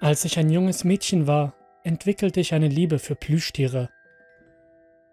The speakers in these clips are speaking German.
Als ich ein junges Mädchen war, entwickelte ich eine Liebe für Plüschtiere.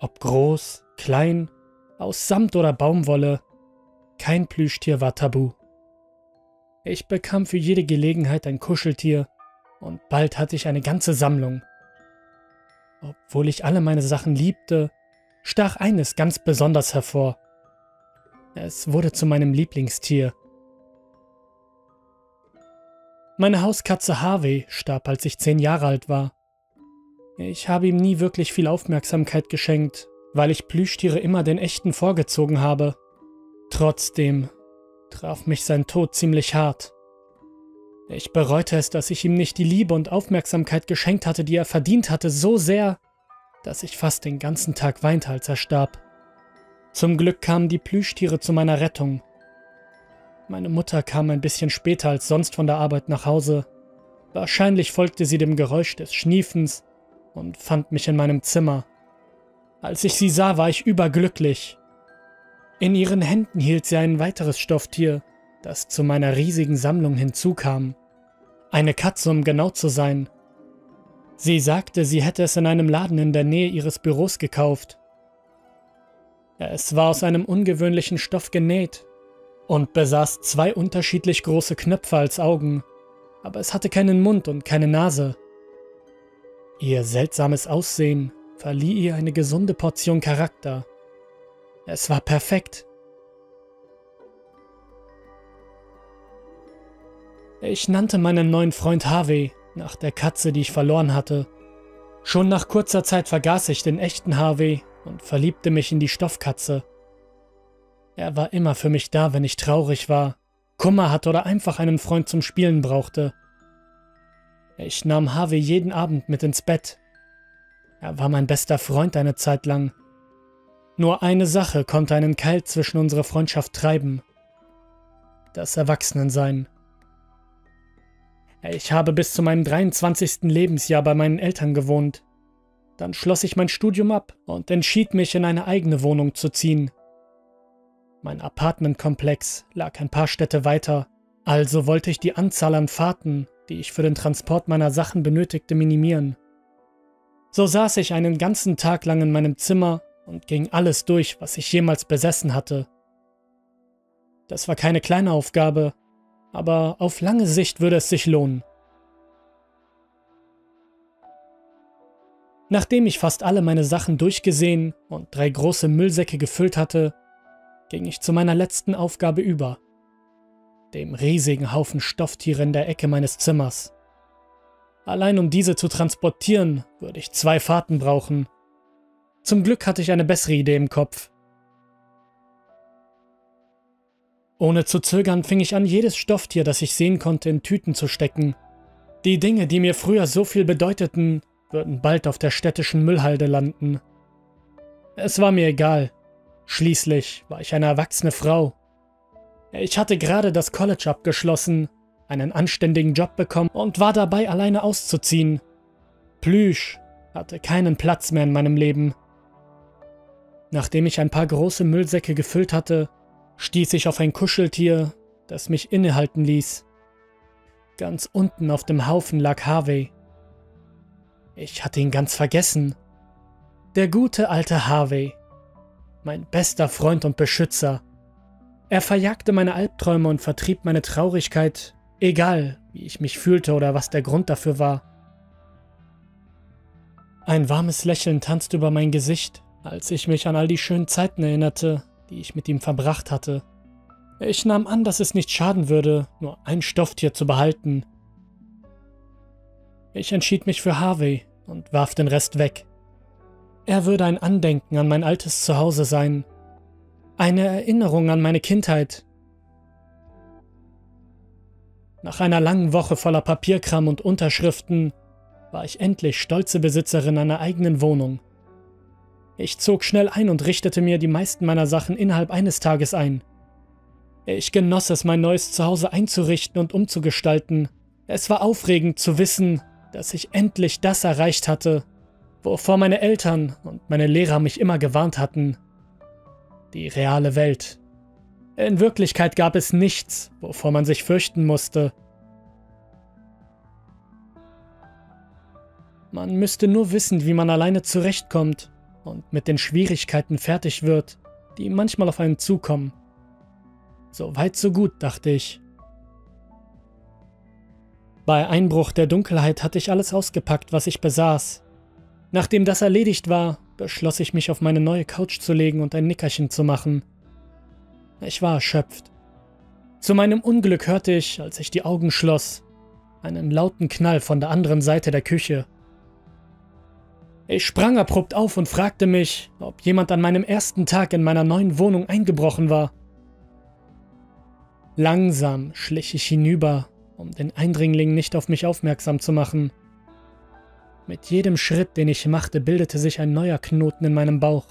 Ob groß, klein, aus Samt oder Baumwolle, kein Plüschtier war tabu. Ich bekam für jede Gelegenheit ein Kuscheltier und bald hatte ich eine ganze Sammlung. Obwohl ich alle meine Sachen liebte, stach eines ganz besonders hervor. Es wurde zu meinem Lieblingstier. Meine Hauskatze Harvey starb, als ich zehn Jahre alt war. Ich habe ihm nie wirklich viel Aufmerksamkeit geschenkt, weil ich Plüschtiere immer den echten vorgezogen habe. Trotzdem traf mich sein Tod ziemlich hart. Ich bereute es, dass ich ihm nicht die Liebe und Aufmerksamkeit geschenkt hatte, die er verdient hatte, so sehr, dass ich fast den ganzen Tag weinte, als er starb. Zum Glück kamen die Plüschtiere zu meiner Rettung. Meine Mutter kam ein bisschen später als sonst von der Arbeit nach Hause. Wahrscheinlich folgte sie dem Geräusch des Schniefens und fand mich in meinem Zimmer. Als ich sie sah, war ich überglücklich. In ihren Händen hielt sie ein weiteres Stofftier, das zu meiner riesigen Sammlung hinzukam. Eine Katze, um genau zu sein. Sie sagte, sie hätte es in einem Laden in der Nähe ihres Büros gekauft. Es war aus einem ungewöhnlichen Stoff genäht und besaß zwei unterschiedlich große Knöpfe als Augen, aber es hatte keinen Mund und keine Nase. Ihr seltsames Aussehen verlieh ihr eine gesunde Portion Charakter. Es war perfekt. Ich nannte meinen neuen Freund Harvey nach der Katze, die ich verloren hatte. Schon nach kurzer Zeit vergaß ich den echten Harvey und verliebte mich in die Stoffkatze. Er war immer für mich da, wenn ich traurig war, Kummer hatte oder einfach einen Freund zum Spielen brauchte. Ich nahm Harvey jeden Abend mit ins Bett. Er war mein bester Freund eine Zeit lang. Nur eine Sache konnte einen Keil zwischen unsere Freundschaft treiben. Das Erwachsenensein. Ich habe bis zu meinem 23. Lebensjahr bei meinen Eltern gewohnt. Dann schloss ich mein Studium ab und entschied mich, in eine eigene Wohnung zu ziehen. Mein Apartmentkomplex lag ein paar Städte weiter, also wollte ich die Anzahl an Fahrten, die ich für den Transport meiner Sachen benötigte, minimieren. So saß ich einen ganzen Tag lang in meinem Zimmer und ging alles durch, was ich jemals besessen hatte. Das war keine kleine Aufgabe, aber auf lange Sicht würde es sich lohnen. Nachdem ich fast alle meine Sachen durchgesehen und drei große Müllsäcke gefüllt hatte, ging ich zu meiner letzten Aufgabe über, dem riesigen Haufen Stofftiere in der Ecke meines Zimmers. Allein um diese zu transportieren, würde ich zwei Fahrten brauchen. Zum Glück hatte ich eine bessere Idee im Kopf. Ohne zu zögern fing ich an, jedes Stofftier, das ich sehen konnte, in Tüten zu stecken. Die Dinge, die mir früher so viel bedeuteten, würden bald auf der städtischen Müllhalde landen. Es war mir egal. Schließlich war ich eine erwachsene Frau. Ich hatte gerade das College abgeschlossen, einen anständigen Job bekommen und war dabei, alleine auszuziehen. Plüsch hatte keinen Platz mehr in meinem Leben. Nachdem ich ein paar große Müllsäcke gefüllt hatte, stieß ich auf ein Kuscheltier, das mich innehalten ließ. Ganz unten auf dem Haufen lag Harvey. Ich hatte ihn ganz vergessen. Der gute alte Harvey. Mein bester Freund und Beschützer. Er verjagte meine Albträume und vertrieb meine Traurigkeit, egal wie ich mich fühlte oder was der Grund dafür war. Ein warmes Lächeln tanzte über mein Gesicht, als ich mich an all die schönen Zeiten erinnerte, die ich mit ihm verbracht hatte. Ich nahm an, dass es nicht schaden würde, nur ein Stofftier zu behalten, ich entschied mich für Harvey und warf den Rest weg. Er würde ein Andenken an mein altes Zuhause sein, eine Erinnerung an meine Kindheit. Nach einer langen Woche voller Papierkram und Unterschriften war ich endlich stolze Besitzerin einer eigenen Wohnung. Ich zog schnell ein und richtete mir die meisten meiner Sachen innerhalb eines Tages ein. Ich genoss es, mein neues Zuhause einzurichten und umzugestalten. Es war aufregend zu wissen, dass ich endlich das erreicht hatte, wovor meine Eltern und meine Lehrer mich immer gewarnt hatten. Die reale Welt. In Wirklichkeit gab es nichts, wovor man sich fürchten musste. Man müsste nur wissen, wie man alleine zurechtkommt und mit den Schwierigkeiten fertig wird, die manchmal auf einen zukommen. So weit, so gut, dachte ich. Bei Einbruch der Dunkelheit hatte ich alles ausgepackt, was ich besaß. Nachdem das erledigt war, beschloss ich mich auf meine neue Couch zu legen und ein Nickerchen zu machen. Ich war erschöpft. Zu meinem Unglück hörte ich, als ich die Augen schloss, einen lauten Knall von der anderen Seite der Küche. Ich sprang abrupt auf und fragte mich, ob jemand an meinem ersten Tag in meiner neuen Wohnung eingebrochen war. Langsam schlich ich hinüber, um den Eindringling nicht auf mich aufmerksam zu machen. Mit jedem Schritt, den ich machte, bildete sich ein neuer Knoten in meinem Bauch.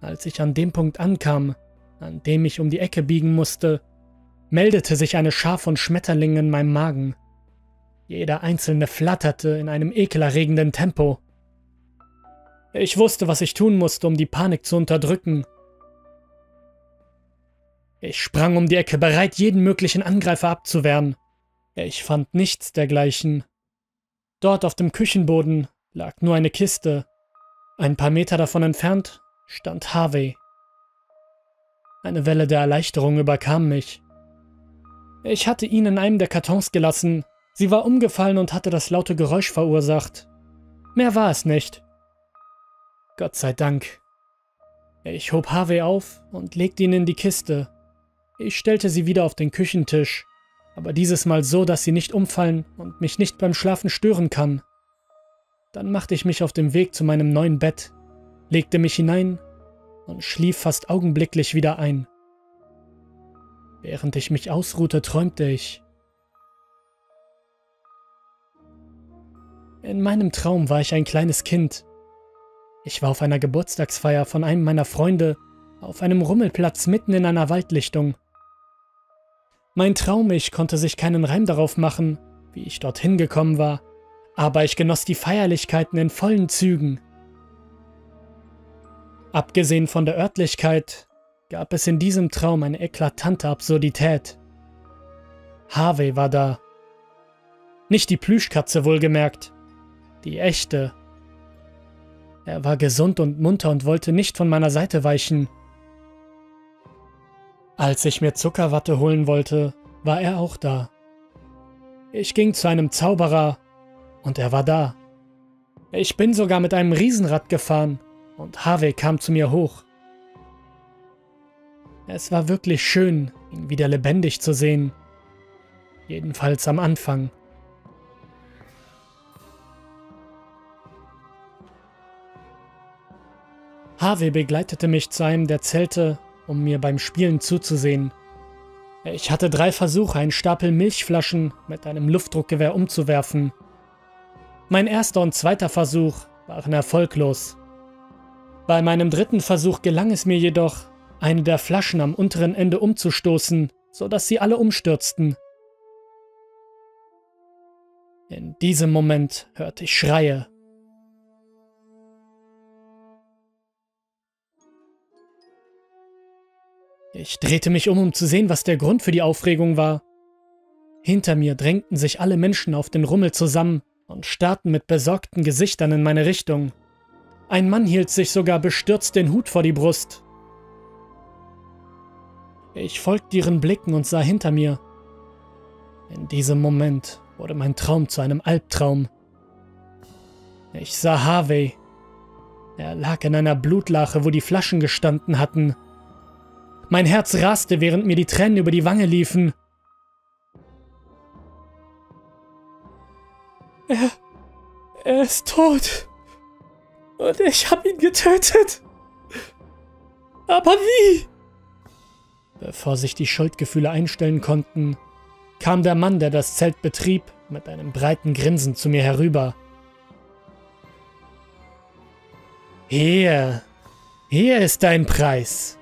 Als ich an dem Punkt ankam, an dem ich um die Ecke biegen musste, meldete sich eine Schar von Schmetterlingen in meinem Magen. Jeder einzelne flatterte in einem ekelerregenden Tempo. Ich wusste, was ich tun musste, um die Panik zu unterdrücken. Ich sprang um die Ecke, bereit, jeden möglichen Angreifer abzuwehren. Ich fand nichts dergleichen. Dort auf dem Küchenboden lag nur eine Kiste. Ein paar Meter davon entfernt stand Harvey. Eine Welle der Erleichterung überkam mich. Ich hatte ihn in einem der Kartons gelassen. Sie war umgefallen und hatte das laute Geräusch verursacht. Mehr war es nicht. Gott sei Dank. Ich hob Harvey auf und legte ihn in die Kiste. Ich stellte sie wieder auf den Küchentisch, aber dieses Mal so, dass sie nicht umfallen und mich nicht beim Schlafen stören kann. Dann machte ich mich auf den Weg zu meinem neuen Bett, legte mich hinein und schlief fast augenblicklich wieder ein. Während ich mich ausruhte, träumte ich. In meinem Traum war ich ein kleines Kind. Ich war auf einer Geburtstagsfeier von einem meiner Freunde auf einem Rummelplatz mitten in einer Waldlichtung. Mein Traum, ich konnte sich keinen Reim darauf machen, wie ich dorthin gekommen war, aber ich genoss die Feierlichkeiten in vollen Zügen. Abgesehen von der Örtlichkeit gab es in diesem Traum eine eklatante Absurdität. Harvey war da. Nicht die Plüschkatze wohlgemerkt, die echte. Er war gesund und munter und wollte nicht von meiner Seite weichen. Als ich mir Zuckerwatte holen wollte, war er auch da. Ich ging zu einem Zauberer und er war da. Ich bin sogar mit einem Riesenrad gefahren und Harvey kam zu mir hoch. Es war wirklich schön, ihn wieder lebendig zu sehen. Jedenfalls am Anfang. Harvey begleitete mich zu einem der Zelte, um mir beim Spielen zuzusehen. Ich hatte drei Versuche, einen Stapel Milchflaschen mit einem Luftdruckgewehr umzuwerfen. Mein erster und zweiter Versuch waren erfolglos. Bei meinem dritten Versuch gelang es mir jedoch, eine der Flaschen am unteren Ende umzustoßen, sodass sie alle umstürzten. In diesem Moment hörte ich Schreie. Ich drehte mich um, um zu sehen, was der Grund für die Aufregung war. Hinter mir drängten sich alle Menschen auf den Rummel zusammen und starrten mit besorgten Gesichtern in meine Richtung. Ein Mann hielt sich sogar bestürzt den Hut vor die Brust. Ich folgte ihren Blicken und sah hinter mir. In diesem Moment wurde mein Traum zu einem Albtraum. Ich sah Harvey. Er lag in einer Blutlache, wo die Flaschen gestanden hatten. Mein Herz raste, während mir die Tränen über die Wange liefen. Er, er ist tot. Und ich habe ihn getötet. Aber wie? Bevor sich die Schuldgefühle einstellen konnten, kam der Mann, der das Zelt betrieb, mit einem breiten Grinsen zu mir herüber. Hier, hier ist dein Preis.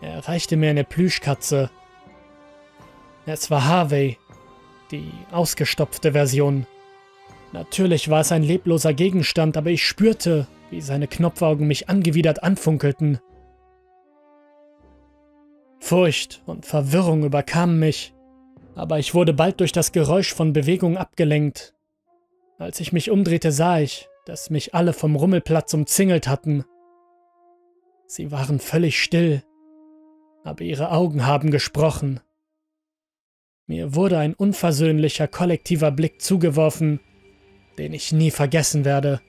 Er reichte mir eine Plüschkatze. Es war Harvey, die ausgestopfte Version. Natürlich war es ein lebloser Gegenstand, aber ich spürte, wie seine Knopfaugen mich angewidert anfunkelten. Furcht und Verwirrung überkamen mich, aber ich wurde bald durch das Geräusch von Bewegung abgelenkt Als ich mich umdrehte, sah ich, dass mich alle vom Rummelplatz umzingelt hatten. Sie waren völlig still, aber ihre Augen haben gesprochen. Mir wurde ein unversöhnlicher kollektiver Blick zugeworfen, den ich nie vergessen werde.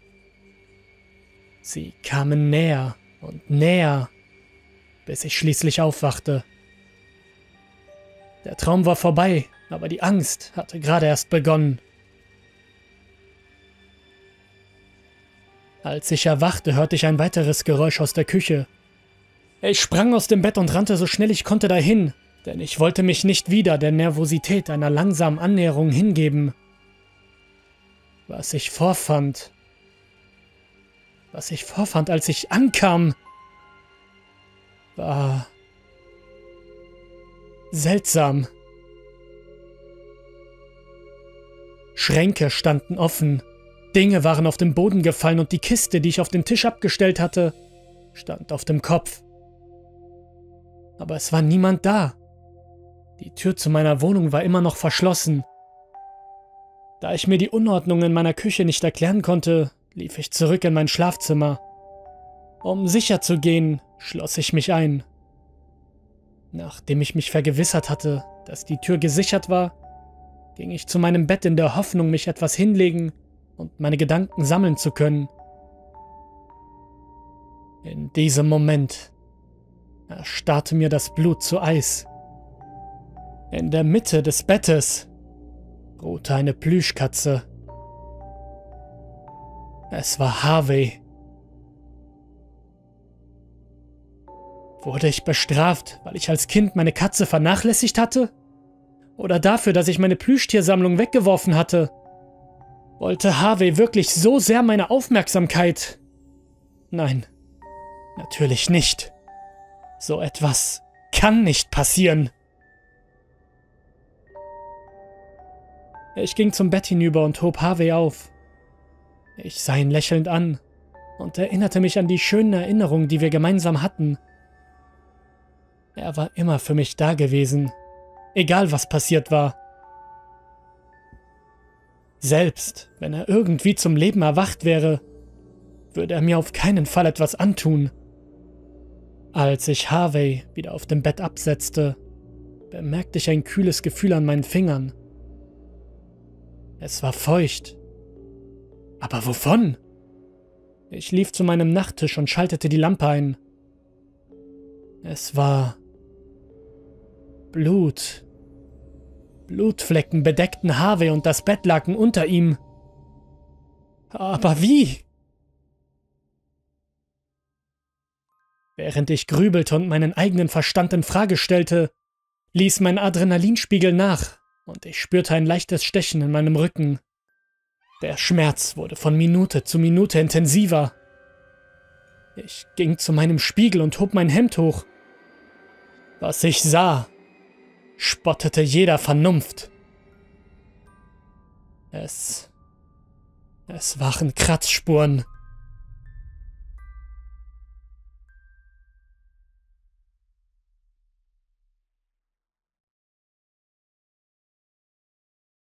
Sie kamen näher und näher, bis ich schließlich aufwachte. Der Traum war vorbei, aber die Angst hatte gerade erst begonnen. Als ich erwachte, hörte ich ein weiteres Geräusch aus der Küche. Ich sprang aus dem Bett und rannte so schnell ich konnte dahin, denn ich wollte mich nicht wieder der Nervosität einer langsamen Annäherung hingeben. Was ich vorfand, was ich vorfand, als ich ankam, war seltsam. Schränke standen offen, Dinge waren auf den Boden gefallen und die Kiste, die ich auf den Tisch abgestellt hatte, stand auf dem Kopf. Aber es war niemand da. Die Tür zu meiner Wohnung war immer noch verschlossen. Da ich mir die Unordnung in meiner Küche nicht erklären konnte, lief ich zurück in mein Schlafzimmer. Um sicher zu gehen, schloss ich mich ein. Nachdem ich mich vergewissert hatte, dass die Tür gesichert war, ging ich zu meinem Bett in der Hoffnung, mich etwas hinlegen und meine Gedanken sammeln zu können. In diesem Moment erstarrte mir das Blut zu Eis. In der Mitte des Bettes ruhte eine Plüschkatze. Es war Harvey. Wurde ich bestraft, weil ich als Kind meine Katze vernachlässigt hatte? Oder dafür, dass ich meine Plüschtiersammlung weggeworfen hatte? Wollte Harvey wirklich so sehr meine Aufmerksamkeit? Nein, natürlich nicht. So etwas kann nicht passieren. Ich ging zum Bett hinüber und hob Harvey auf. Ich sah ihn lächelnd an und erinnerte mich an die schönen Erinnerungen, die wir gemeinsam hatten. Er war immer für mich da gewesen, egal was passiert war. Selbst wenn er irgendwie zum Leben erwacht wäre, würde er mir auf keinen Fall etwas antun. Als ich Harvey wieder auf dem Bett absetzte, bemerkte ich ein kühles Gefühl an meinen Fingern. Es war feucht. Aber wovon? Ich lief zu meinem Nachttisch und schaltete die Lampe ein. Es war Blut. Blutflecken bedeckten Harvey und das Bettlaken unter ihm. Aber wie? Während ich grübelte und meinen eigenen Verstand in Frage stellte, ließ mein Adrenalinspiegel nach und ich spürte ein leichtes Stechen in meinem Rücken. Der Schmerz wurde von Minute zu Minute intensiver. Ich ging zu meinem Spiegel und hob mein Hemd hoch. Was ich sah, spottete jeder Vernunft. Es. Es waren Kratzspuren.